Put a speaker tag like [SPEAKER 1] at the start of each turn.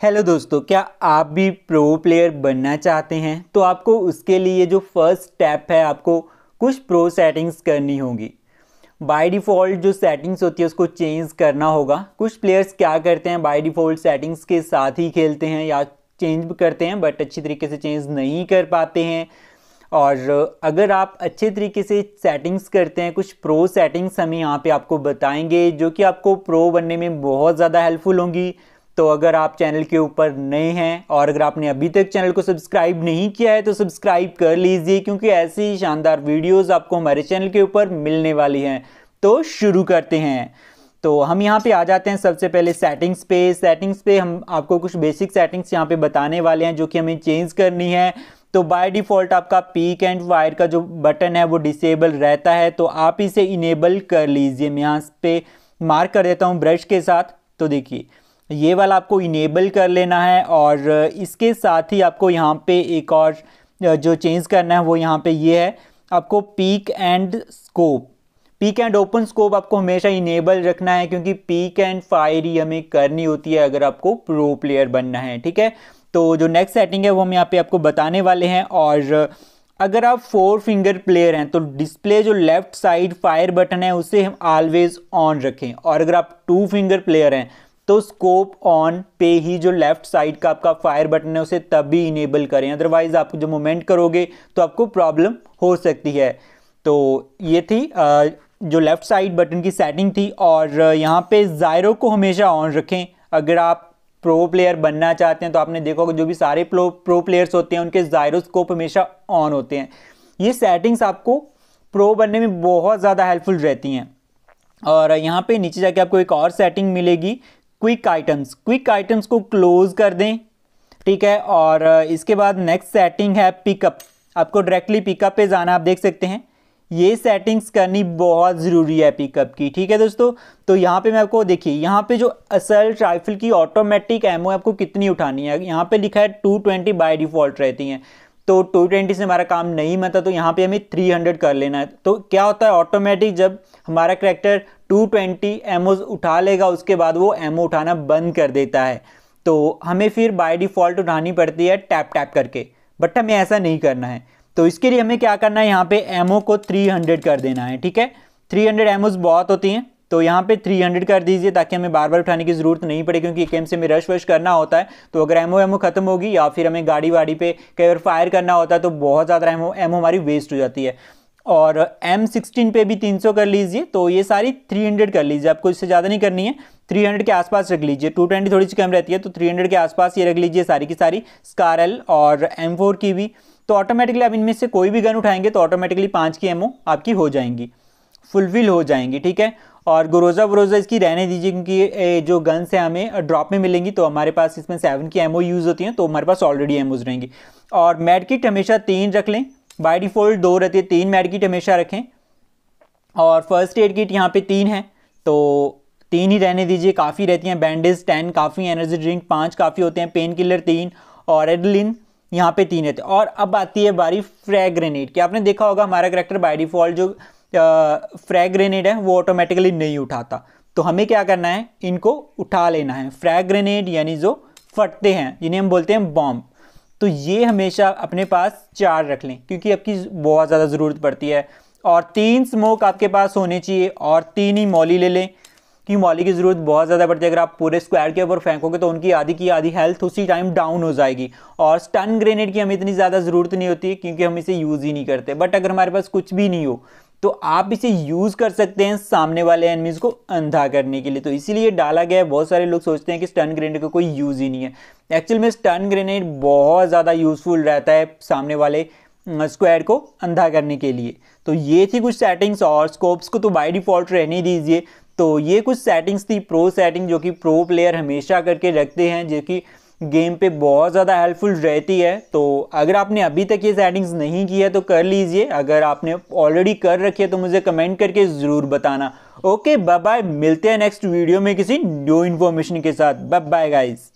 [SPEAKER 1] Hello दोस्तों, क्या आप भी प्रो प्लेयर बनना चाहते हैं? तो आपको उसके लिए जो फ़र्स्ट स्टेप है, आपको कुछ प्रो सेटिंग्स करनी होगी। बाय डिफ़ॉल्ट जो सेटिंग्स होती है, उसको चेंज करना होगा। कुछ प्लेयर्स क्या करते हैं? बाय डिफ़ॉल्ट सेटिंग्स के साथ ही खेलते हैं या चेंज भी करते हैं बट अच्छी तरीके से चेंज नहीं कर पाते हैं। और अगर आप अच्छे तरीके से सेटिंग्स करते हैं, कुछ प्रो सेटिंग्स हमें यहाँ पे आपको बताएँगे, जो कि आपको प्रो बनने में बहुत ज़्यादा हेल्पफुल होंगी। तो अगर आप चैनल के ऊपर नए हैं और अगर आपने अभी तक चैनल को सब्सक्राइब नहीं किया है तो सब्सक्राइब कर लीजिए, क्योंकि ऐसी ही शानदार वीडियोस आपको हमारे चैनल के ऊपर मिलने वाली हैं। तो शुरू करते हैं। तो हम यहाँ पे आ जाते हैं सबसे पहले सेटिंग्स पे। सेटिंग्स पे हम आपको कुछ बेसिक सेटिंग्स यहाँ पे बताने वाले हैं, जो कि हमें चेंज करनी है। तो बाय डिफ़ॉल्ट आपका पीक एंड वायर का जो बटन है, वो डिसेबल रहता है। तो आप इसे इनेबल कर लीजिए। मैं यहाँ पे मार्क कर देता हूँ ब्रश के साथ। तो देखिए ये वाला आपको इनेबल कर लेना है और इसके साथ ही आपको यहाँ पे एक और जो चेंज करना है वो यहाँ पे ये है, आपको peek and scope peek and open scope आपको हमेशा इनेबल रखना है क्योंकि पीक एंड फायर ही हमें करनी होती है अगर आपको प्रो प्लेयर बनना है, ठीक है? तो जो नेक्स्ट सेटिंग है वो हम यहाँ पे आपको बताने वाले हैं और अगर आप फोर फिंगर प्लेयर हैं तो डिस्प्ले जो लेफ़्ट साइड फायर बटन है उसे हम ऑलवेज ऑन रखें और अगर आप टू फिंगर प्लेयर हैं तो स्कोप ऑन पे ही जो लेफ़्ट साइड का आपका फायर बटन है, उसे तभी इनेबल करें। अदरवाइज़ आप जो मूवमेंट करोगे तो आपको प्रॉब्लम हो सकती है। तो ये थी जो लेफ़्ट साइड बटन की सेटिंग थी, और यहाँ पे ज़ायरो को हमेशा ऑन रखें। अगर आप प्रो प्लेयर बनना चाहते हैं तो आपने देखा होगा, जो भी सारे प्रो प्रो प्लेयर्स होते हैं, उनके जायरोस्कोप हमेशा ऑन होते हैं। ये सेटिंग्स आपको प्रो बनने में बहुत ज़्यादा हेल्पफुल रहती हैं। और यहाँ पे नीचे जाके आपको एक और सेटिंग मिलेगी क्विक आइटम्स क्विक आइटम्स को क्लोज कर दें, ठीक है? और इसके बाद नेक्स्ट सेटिंग है पिकअप। आपको डायरेक्टली पिकअप पे जाना, आप देख सकते हैं। ये सेटिंग्स करनी बहुत ज़रूरी है पिकअप की, ठीक है दोस्तों? तो यहाँ पे मैं आपको, देखिए, यहाँ पे जो असल राइफल की ऑटोमेटिक एमओ आपको कितनी उठानी है? यहाँ पे लिखा है 220 बाई डिफ़ॉल्ट रहती हैं। तो 220 से हमारा काम नहीं बनता तो यहाँ पे हमें 300 कर लेना है। तो क्या होता है? ऑटोमेटिक जब हमारा करेक्टर 220 ट्वेंटी एमओज उठा लेगा, उसके बाद वो एमओ उठाना बंद कर देता है। तो हमें फिर बाय डिफ़ॉल्ट उठानी पड़ती है टैप टैप करके। बट हमें ऐसा नहीं करना है। तो इसके लिए हमें क्या करना है, यहाँ पे एमओ को 300 कर देना है, ठीक है? 300 हंड्रेड बहुत होती हैं तो यहाँ पे 300 कर दीजिए ताकि हमें बार बार उठाने की ज़रूरत नहीं पड़े, क्योंकि एक एम से हमें रश वश करना होता है। तो अगर एमओ एमओ खत्म होगी या फिर हमें गाड़ी वाड़ी पे कई बार फायर करना होता है तो बहुत ज़्यादा एमओ एमओ हमारी वेस्ट हो जाती है। और एम सिक्सटीन पे भी 300 कर लीजिए तो ये सारी 300 कर लीजिए। आपको इससे ज़्यादा नहीं करनी है। 300 के आसपास रख लीजिए। 220 थोड़ी सी कम रहती है तो 300 के आसपास ये रख लीजिए सारी की सारी स्कार एल और एम की भी। तो ऑटोमेटिकली आप इनमें से कोई भी गन उठाएँगे तो ऑटोमेटिकली पाँच की एमओ आपकी हो जाएँगी। फुलफिल हो जाएँगी, ठीक है? और गुरोजा वरोजा इसकी रहने दीजिए, क्योंकि जो गन्स हैं हमें ड्रॉप में मिलेंगी तो हमारे पास इसमें सेवन की एमओ यूज़ होती हैं तो हमारे पास ऑलरेडी एमओज रहेंगी। और मेड किट हमेशा तीन रख लें बाय डिफ़ॉल्ट दो रहती है, तीन मेड किट हमेशा रखें। और फ़र्स्ट एड किट यहाँ पे तीन है तो तीन ही रहने दीजिए, काफ़ी रहती हैं। बैंडेज टेन काफ़ी एनर्जी ड्रिंक पाँच काफ़ी होते हैं पेन किलर तीन और एडलिन यहाँ पे तीन रहते हैं। और अब आती है बारी फ्रैग ग्रेनेड कि आपने देखा होगा, हमारा करेक्टर बाय डिफ़ॉल्ट जो फ्रैग ग्रेनेड है, वो ऑटोमेटिकली नहीं उठाता। तो हमें क्या करना है, इनको उठा लेना है। फ्रैग ग्रेनेड यानी जो फटते हैं, जिन्हें हम बोलते हैं बॉम्ब तो ये हमेशा अपने पास चार रख लें, क्योंकि आपकी बहुत ज़्यादा ज़रूरत पड़ती है। और तीन स्मोक आपके पास होने चाहिए, और तीन ही मौली ले लें, कि मौली की ज़रूरत बहुत ज़्यादा पड़ती है। अगर आप पूरे स्क्वायर के ऊपर फेंकोगे तो उनकी आधी की आधी हेल्थ उसी टाइम डाउन हो जाएगी। और स्टन ग्रेनेड की हमें इतनी ज़्यादा ज़रूरत नहीं होती, क्योंकि हम इसे यूज़ ही नहीं करते। बट अगर हमारे पास कुछ भी नहीं हो तो आप इसे यूज़ कर सकते हैं सामने वाले एनमीज़ को अंधा करने के लिए। तो इसीलिए डाला गया है, बहुत सारे लोग सोचते हैं कि स्टन ग्रेनेड का कोई यूज़ ही नहीं है। एक्चुअल में स्टन ग्रेनेड बहुत ज़्यादा यूज़फुल रहता है सामने वाले स्क्वायर को अंधा करने के लिए। तो ये थी कुछ सेटिंग्स और स्कोप्स को तो बाई डिफ़ॉल्ट रहने दीजिए। तो ये कुछ सेटिंग्स थी प्रो सेटिंग जो कि प्रो प्लेयर हमेशा करके रखते हैं, जो कि गेम पे बहुत ज़्यादा हेल्पफुल रहती है। तो अगर आपने अभी तक ये सेटिंग्स नहीं की है तो कर लीजिए। अगर आपने ऑलरेडी कर रखी है तो मुझे कमेंट करके ज़रूर बताना। ओके बाय बाय मिलते हैं नेक्स्ट वीडियो में किसी न्यू इन्फॉर्मेशन के साथ। Bye bye guys